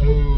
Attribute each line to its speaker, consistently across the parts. Speaker 1: two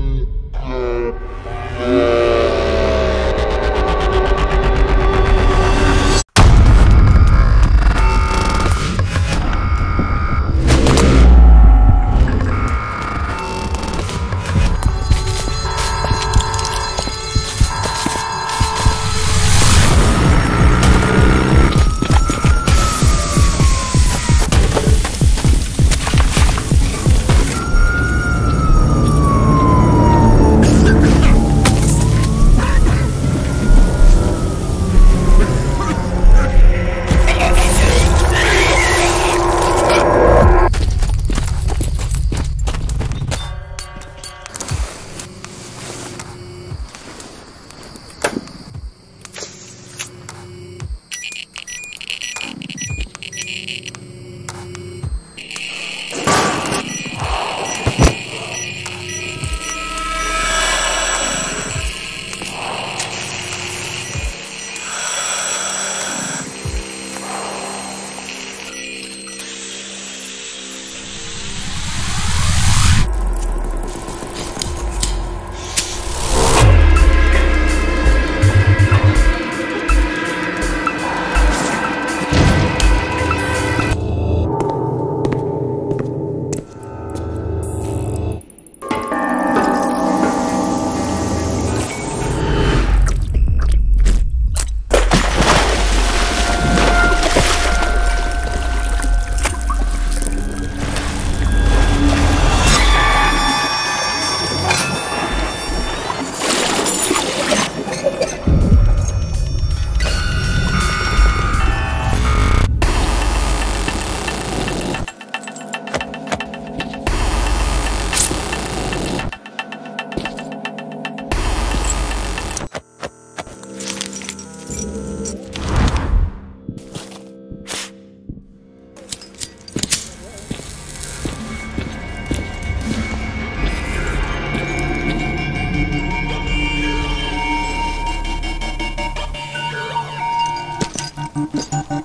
Speaker 1: Thank you.